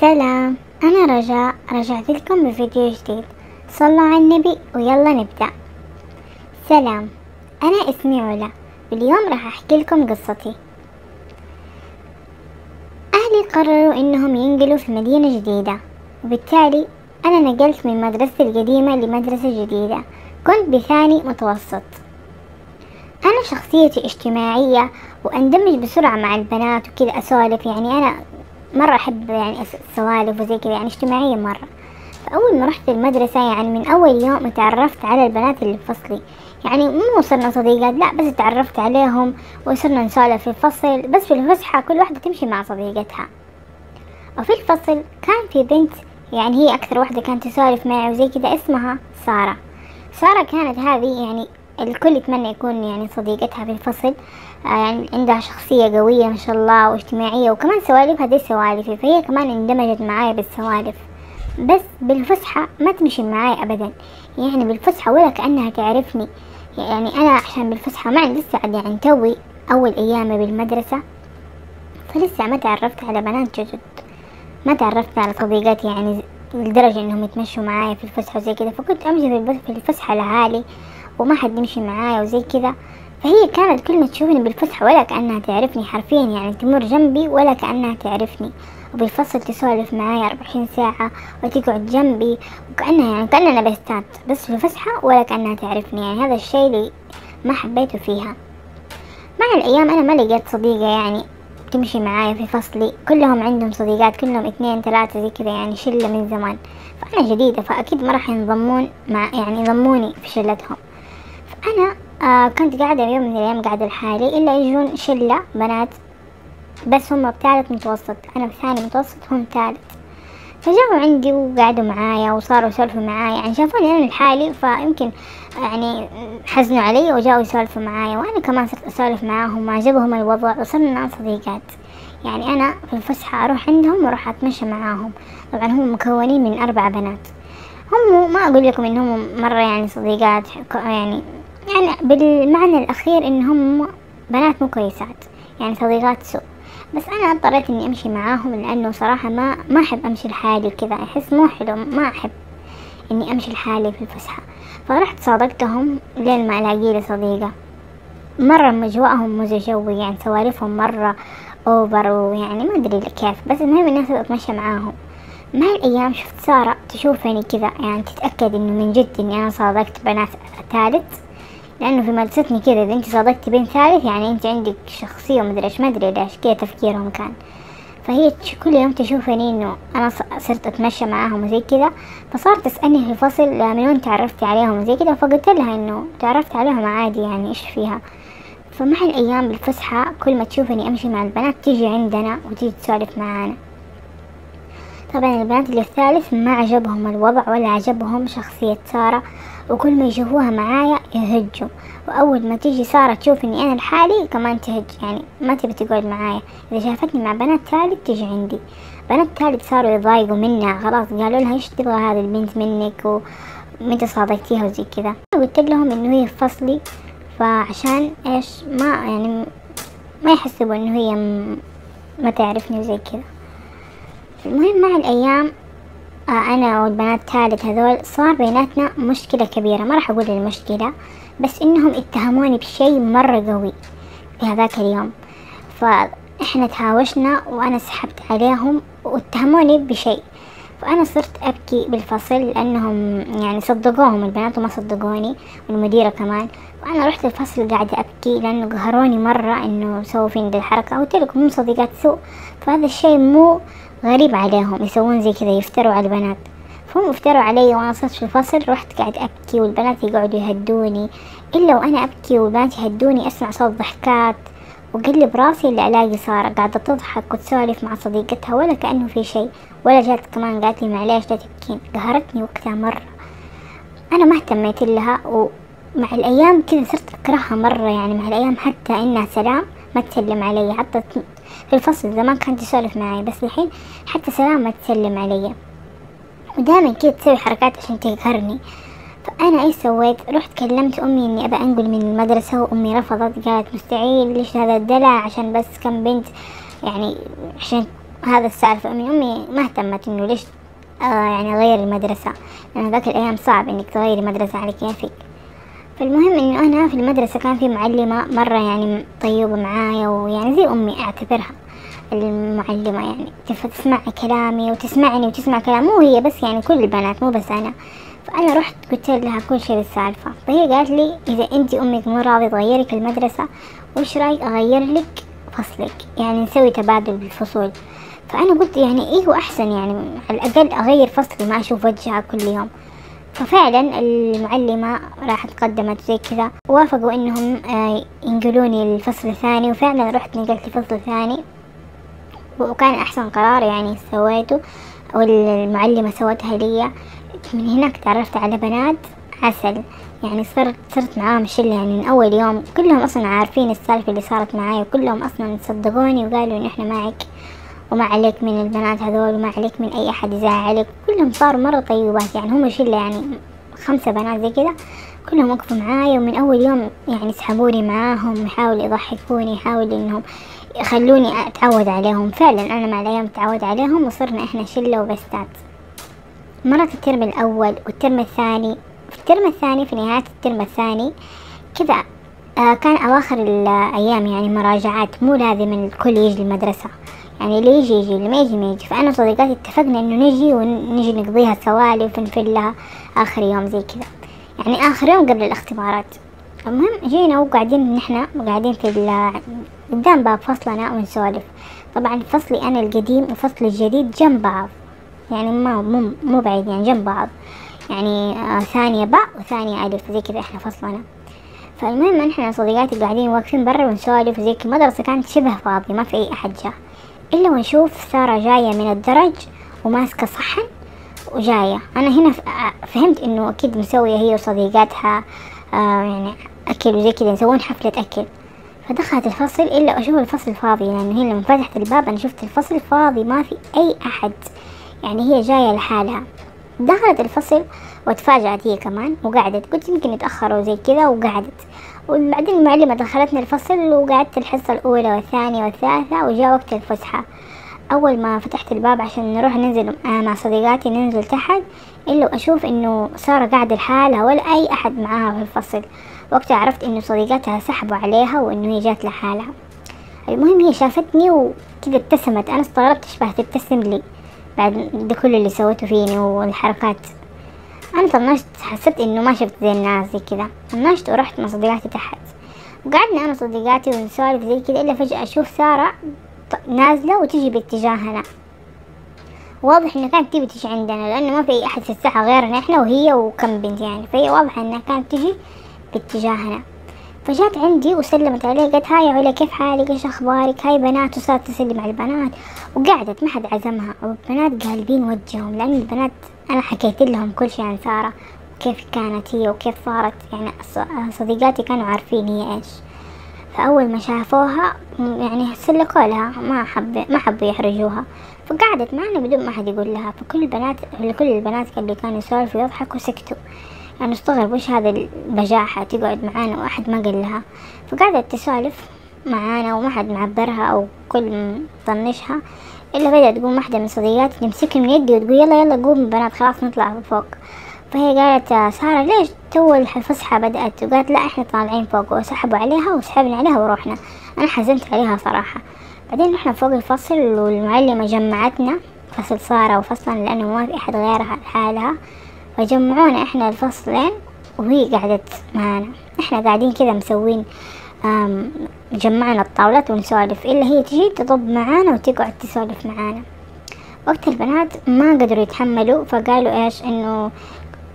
سلام. أنا رجاء. رجعت لكم بفيديو جديد. صلوا على النبي ويلا نبدأ. سلام. أنا اسمي علا. واليوم راح أحكي لكم قصتي. أهلي قرروا إنهم ينقلوا في مدينة جديدة. وبالتالي أنا نقلت من مدرستي القديمة لمدرسة جديدة. كنت بثاني متوسط. أنا شخصيتي اجتماعية وأندمج بسرعة مع البنات وكذا أسولف. يعني أنا مرة أحب يعني السوالف وزي كذا يعني اجتماعية مرة. فأول ما رحت المدرسة يعني من أول يوم تعرفت على البنات اللي في فصلي. يعني مو صرنا صديقات لا بس تعرفت عليهم وصرنا نسولف في الفصل. بس في الفسحة كل واحدة تمشي مع صديقتها. وفي الفصل كان في بنت يعني هي أكثر واحدة كانت تسولف معي وزي كذا اسمها سارة. سارة كانت هذه يعني الكل يتمنى يكون يعني صديقتها في الفصل. يعني عندها شخصية قوية ما شاء الله واجتماعية وكمان سوالفها دي سوالفي فهي كمان اندمجت معايا بالسوالف. بس بالفسحة ما تمشي معاي أبدا. يعني بالفسحة ولا كأنها تعرفني. يعني أنا عشان بالفسحة ما عندي لسه يعني توي أول أيامي بالمدرسة فلسه ما تعرفت على بنات جدد. ما تعرفت على صديقات يعني لدرجة إنهم يتمشوا معايا في الفسحة وزي كذا فكنت أمشي في الفسحة لحالي وما حد يمشي معايا وزي كذا فهي كانت كل ما تشوفني بالفسحة ولا كأنها تعرفني حرفيا يعني تمر جنبي ولا كأنها تعرفني. وبالفصل تسولف معايا أربعين ساعة وتقعد جنبي وكأنها يعني كأننا بستات بس في الفسحة ولا كأنها تعرفني. يعني هذا الشيء اللي ما حبيته فيها. مع الأيام أنا ما لقيت صديقة يعني تمشي معايا في فصلي. كلهم عندهم صديقات كلهم اثنين ثلاثة زي كذا يعني شلة من زمان. فأنا جديدة فأكيد ما راح ينضمون مع يعني يضموني في شلتهم. فأنا آه كنت قاعدة يوم من الأيام قاعدة لحالي إلا يجون شلة بنات بس هم بثالث متوسط أنا بثاني متوسط هم ثالث. فجاءوا عندي وقعدوا معايا وصاروا يسولفوا معايا يعني شافوني أنا لحالي فيمكن يعني حزنوا علي وجاوا يسولفوا معايا وأنا كمان صرت أسولف معاهم وعجبهم الوضع وصرنا صديقات. يعني أنا في الفسحة أروح عندهم وأروح أتمشى معاهم. طبعا هم مكونين من أربع بنات. هم ما أقول لكم إنهم مرة يعني صديقات يعني يعني بالمعنى الأخير إنهم بنات مو كويسات يعني صديقات سوء. بس أنا اضطريت إني أمشي معاهم لأنه صراحة ما ما أحب أمشي لحالي كذا أحس مو حلو ما أحب إني أمشي لحالي في الفسحة. فرحت صادقتهم لين ما ألاقي لي صديقة. مرة أجواءهم مزجوي يعني سوالفهم مرة أوفر ويعني ما أدري كيف بس المهم الناس أتمشى معاهم. مع الأيام شفت سارة تشوفني كذا يعني تتأكد إنه من جد إني أنا صادقت بنات ثالث. لأنه في مدرستني كذا إذا أنت صادقتي بين ثالث يعني أنت عندك شخصية ومدري إيش ما أدري ليش كذا تفكيرهم كان. فهي كل يوم تشوفني إنه أنا صرت أتمشى معاهم وزي كذا فصارت تسألني في الفصل من وين تعرفتي عليهم وزي كذا فقلت لها إنه تعرفت عليهم عادي يعني إيش فيها. فمع الأيام بالفسحة كل ما تشوفني أمشي مع البنات تيجي عندنا وتيجي تسولف معانا. طبعا البنات اللي الثالث ما عجبهم الوضع ولا عجبهم شخصية سارة وكل ما يشوفوها معايا يهجوا. وأول ما تيجي سارة تشوف إني أنا لحالي كمان تهج يعني ما تبي تقعد معايا. إذا شافتني مع بنات ثالث تيجي عندي. بنات ثالث صاروا يضايقوا منها خلاص قالوا لها إيش تبغى هذه البنت منك ومتى صادقتيها وزي كذا. قلت لهم إنه هي في فصلي فعشان إيش ما يعني ما يحسبوا إنه هي ما تعرفني وزي كذا. المهم مع الأيام آه، أنا والبنات الثالث هذول صار بيناتنا مشكلة كبيرة. ما راح أقول المشكلة بس إنهم اتهموني بشيء مرة قوي في هذاك اليوم. فإحنا تهاوشنا وأنا سحبت عليهم واتهموني بشيء. فأنا صرت أبكي بالفصل لأنهم يعني صدقوهم البنات وما صدقوني والمديرة كمان. وأنا رحت الفصل قاعدة أبكي لأنه قهروني مرة إنه سووا فيني الحركة قلت لكم هم صديقات سوء. فهذا الشيء مو غريب عليهم يسوون زي كذا يفتروا على البنات. فهم افتروا علي وأنا صرت في الفصل رحت قاعد أبكي والبنات يقعدوا يهدوني. إلا وأنا أبكي والبنات يهدوني أسمع صوت ضحكات وقلب راسي اللي ألاقي سارة قاعدة تضحك وتسولف مع صديقتها ولا كأنه في شيء. ولا جات كمان قالت لي معليش لا تبكين قهرتني وقتها مرة. أنا ما اهتميت لها ومع الأيام كذا صرت أكرهها مرة يعني مع الأيام حتى إنها سلام ما تسلم علي حتى في الفصل زمان كانت تسولف معي بس الحين حتى سلام ما تسلم علي. ودائما كذا تسوي حركات عشان تقهرني. فأنا إيش سويت؟ رحت كلمت أمي إني أبى أنقل من المدرسة وأمي رفضت. قالت مستحيل ليش هذا الدلع؟ عشان بس كم بنت يعني عشان هذا السالفة. أمي أمي ما اهتمت إنه ليش آه يعني أغير المدرسة. لأن ذاك الأيام صعب إنك تغيري مدرسة على كيفك فالمهم إنه أنا في المدرسة كان في معلمة مرة يعني طيبة معايا ويعني زي أمي أعتبرها المعلمة يعني تسمع كلامي وتسمعني وتسمع كلام مو هي بس يعني كل البنات مو بس أنا. فأنا رحت قلت لها كل شيء بالسالفة. فهي قالت لي إذا أنت أمك مو راضية تغيرك المدرسة وش رأيك أغير لك فصلك؟ يعني نسوي تبادل بالفصول. فأنا قلت يعني إيه أحسن يعني على الأقل أغير فصلي ما أشوف وجهها كل يوم. ففعلا المعلمة راحت قدمت زي كذا. وافقوا إنهم آه، ينقلوني الفصل الثاني وفعلا رحت نقلت لفصل ثاني وكان أحسن قرار يعني سويته أو المعلمة سوتها لي من هناك تعرفت على بنات عسل. يعني صرت صرت معاهم شلة. يعني من أول يوم كلهم أصلا عارفين السالفة اللي صارت معاي وكلهم أصلا صدقوني وقالوا إن إحنا معك. وما عليك من البنات هذول وما عليك من أي أحد يزعلك. كلهم صاروا مرة طيبات يعني هم شلة يعني خمسة بنات زي كذا كلهم وقفوا معايا ومن أول يوم يعني سحبوني معاهم يحاولوا يضحكوني يحاولوا إنهم يخلوني أتعود عليهم. فعلا أنا مع الأيام تعود عليهم وصرنا إحنا شلة وبستات مرت الترم الأول والترم الثاني في الترم الثاني في نهاية الترم الثاني كذا آه كان أواخر الأيام يعني مراجعات مو لازم الكل يجي المدرسة. يعني اللي يجي يجي اللي ما يجي ما يجي. فأنا وصديقاتي اتفقنا إنه نجي ونجي نقضيها سوالف ونفلها آخر يوم زي كذا. يعني آخر يوم قبل الاختبارات. المهم جينا وقاعدين نحنا قاعدين في قدام باب فصلنا ونسولف. طبعا فصلي أنا القديم وفصلي الجديد جنب بعض. يعني ما مو مو بعيد يعني جنب بعض. يعني آه ثانية باء وثانية ألف زي كذا إحنا فصلنا. فالمهم إحنا صديقاتي قاعدين واقفين برا ونسولف زي كذا. المدرسة كانت شبه فاضية ما في أي أحد جا إلا ونشوف سارة جاية من الدرج وماسكة صحن وجاية. أنا هنا فهمت إنه أكيد مسوية هي وصديقاتها آه يعني أكل وزي كذا يسوون حفلة أكل. فدخلت الفصل إلا أشوف الفصل فاضي لأنه هي لما فتحت الباب أنا شفت الفصل فاضي ما في أي أحد. يعني هي جاية لحالها. دخلت الفصل وتفاجأت هي كمان وقعدت. قلت يمكن يتأخروا زي كذا وقعدت. وبعدين المعلمة دخلتني الفصل وقعدت الحصة الأولى والثانية والثالثة وجاء وقت الفسحة. أول ما فتحت الباب عشان نروح ننزل مع صديقاتي ننزل تحت إلا أشوف إنه سارة قاعدة لحالها ولا أي أحد معاها في الفصل. وقتها عرفت إنه صديقاتها سحبوا عليها وإنه هي جات لحالها. المهم هي شافتني وكذا ابتسمت. أنا استغربت إيش تبتسم لي بعد ده كل اللي سويته فيني والحركات. أنا طنشت حسيت إنه ما شفت زي الناس زي كذا. طنشت ورحت مع صديقاتي تحت. وقعدنا أنا وصديقاتي ونسولف زي كذا إلا فجأة أشوف سارة نازلة وتجي باتجاهنا. واضح إنها كانت تبي تجي عندنا لأنه ما في أي أحد في الساحة غيرنا إحنا وهي وكم بنت يعني. فهي واضحة إنها كانت تجي باتجاهنا. فجات عندي وسلمت علي قالت هاي علا كيف حالك؟ إيش أخبارك؟ هاي بنات وصارت تسلم على البنات. وقعدت ما حد عزمها. والبنات قالبين وجههم لأن البنات أنا حكيت لهم كل شيء عن سارة وكيف كانت هي وكيف صارت يعني صديقاتي كانوا عارفين هي إيش. فأول ما شافوها يعني سلكوا لها ما حب ما حبوا يحرجوها. فقعدت معنا بدون ما حد يقول لها. فكل البنات كل البنات اللي كانوا يسولفوا يضحكوا سكتوا أنا استغرب وش هذا البجاحة؟ تقعد معانا وأحد ما قال لها. فقعدت تسولف معانا وما حد معبرها أو كل طنشها. إلا بدأت تقوم واحدة من صديقاتي تمسكني من يدي وتقول يلا يلا قومي بنات خلاص نطلع فوق. فهي قالت سارة ليش تو الفسحة بدأت؟ وقالت لا إحنا طالعين فوق وسحبوا عليها وسحبنا عليها ورحنا أنا حزنت عليها صراحة. بعدين رحنا فوق الفصل والمعلمة جمعتنا فصل سارة وفصلا لأنه ما في أحد غيرها لحالها. فجمعونا إحنا الفصلين وهي قعدت معانا إحنا قاعدين كذا مسوين جمعنا الطاولات ونسولف. إلا هي تجي تطب معانا وتقعد تسولف معانا. وقت البنات ما قدروا يتحملوا فقالوا إيش إنه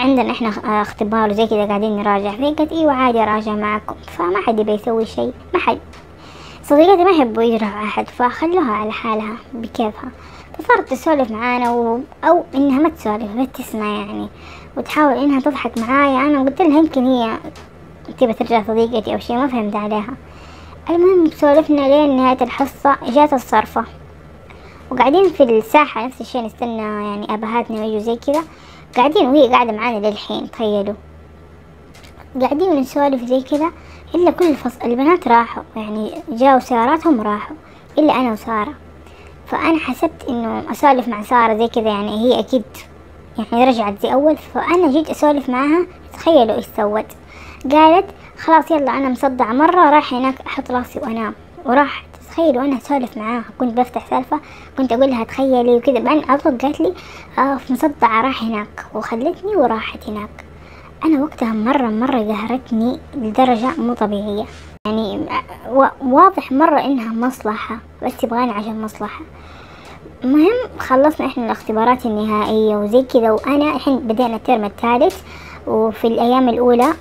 عندنا إحنا اختبار وزي كذا قاعدين نراجع. فهي قالت أيوه عادي أراجع معكم. فما حد يبي يسوي شيء ما حد. صديقاتي ما يحبوا يجرحوا أحد فخلوها على حالها بكيفها. فصارت تسولف معانا و... أو إنها ما تسولف بس تسمع يعني. وتحاول إنها تضحك معايا. أنا قلت لها يمكن هي تبى ترجع صديقتي أو شي ما فهمت عليها. المهم سولفنا لين نهاية الحصة جات الصرفة. وقاعدين في الساحة نفس الشي نستنى يعني أبهاتنا ويجوا زي كذا. قاعدين وهي قاعدة معانا للحين تخيلوا. قاعدين نسولف زي كذا إلا كل الفصل البنات راحوا. يعني جاوا سياراتهم راحوا إلا أنا وسارة. فأنا حسبت إنه أسولف مع سارة زي كذا يعني هي أكيد يعني رجعت زي أول. فأنا جيت أسولف معاها تخيلوا إيش سوت. قالت خلاص يلا أنا مصدعة مرة راح هناك أحط راسي وأنام. وراحت تخيلوا أنا أسولف معاها كنت بفتح سالفة كنت أقول لها تخيلي وكذا. بعدين أطلق قالت لي آه مصدعة راح هناك. وخلتني وراحت هناك. أنا وقتها مرة مرة قهرتني لدرجة مو طبيعية. يعني واضح مرة إنها مصلحة بس تبغاني عشان مصلحة. المهم خلصنا إحنا الاختبارات النهائية وزي كذا وأنا الحين بدينا الترم الثالث وفي الأيام الأولى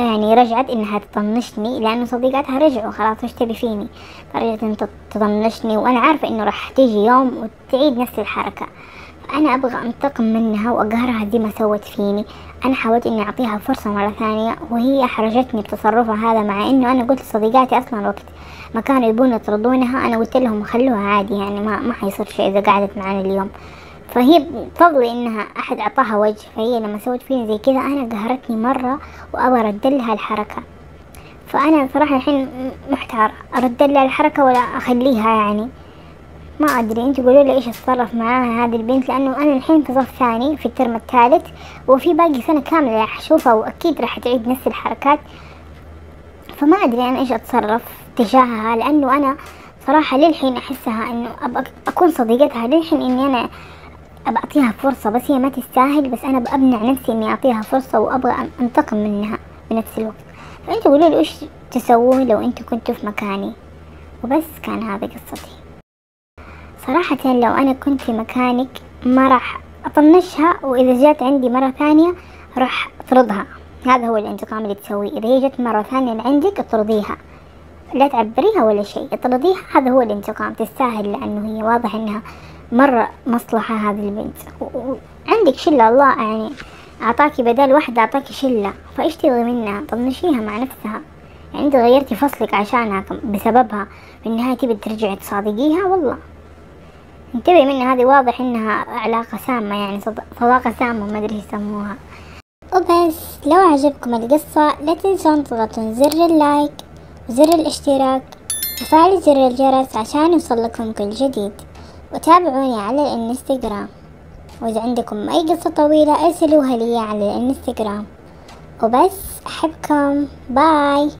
يعني رجعت إنها تطنشني لأنه صديقاتها رجعوا خلاص وش تبي فيني. فرجعت إن تطنشني وأنا عارفة إنه راح تيجي يوم وتعيد نفس الحركة. أنا أبغى أنتقم منها وأقهرها زي ما سوت فيني. أنا حاولت إني أعطيها فرصة مرة ثانية وهي أحرجتني بتصرفها هذا مع إنه أنا قلت لصديقاتي أصلا وقت ما كانوا يبون يطردونها أنا قلت لهم خلوها عادي يعني ما ما حيصير شيء إذا قعدت معانا اليوم. فهي فضلي إنها أحد أعطاها وجه. فهي لما سوت فيني زي كذا أنا قهرتني مرة وأبغى أرد لها الحركة. فأنا صراحة الحين محتار أرد لها الحركة ولا أخليها يعني؟ ما أدري أنت قولوا لي إيش أتصرف معاها هذه البنت؟ لأنه أنا الحين في صف ثاني في الترم الثالث وفي باقي سنة كاملة راح أشوفها وأكيد راح تعيد نفس الحركات. فما أدري أنا إيش أتصرف تجاهها لأنه أنا صراحة للحين أحسها إنه أبقى أكون صديقتها للحين إني أنا أبى أعطيها فرصة بس هي ما تستاهل بس أنا بأمنع نفسي إني أعطيها فرصة وأبغى أنتقم منها بنفس الوقت. فأنتوا قولوا لي إيش تسوون لو أنتوا كنتوا في مكاني؟ وبس كان هذا قصتي. صراحة لو أنا كنت في مكانك ما راح أطنشها وإذا جات عندي مرة ثانية راح أطردها. هذا هو الانتقام اللي تسويه. إذا هي جت مرة ثانية لعندك اطرديها. لا تعبريها ولا شيء اطرديها هذا هو الانتقام. تستاهل لأنه هي واضح إنها مرة مصلحة هذه البنت. عندك شلة الله يعني أعطاكي بدل واحدة أعطاكي شلة. فإيش تبغي منها؟ طنشيها مع نفسها. يعني أنت غيرتي فصلك عشانها بسببها. في النهاية تبي ترجعي تصادقيها؟ والله. انتبهي منها هذه واضح إنها علاقة سامة يعني صداقة سامة ما أدري يسموها. وبس لو عجبكم القصة لا تنسون تضغطون زر اللايك وزر الاشتراك وفعل زر الجرس عشان يوصلكم كل جديد. وتابعوني على الانستغرام. وإذا عندكم أي قصة طويلة أرسلوها لي على الانستغرام. وبس أحبكم. باي.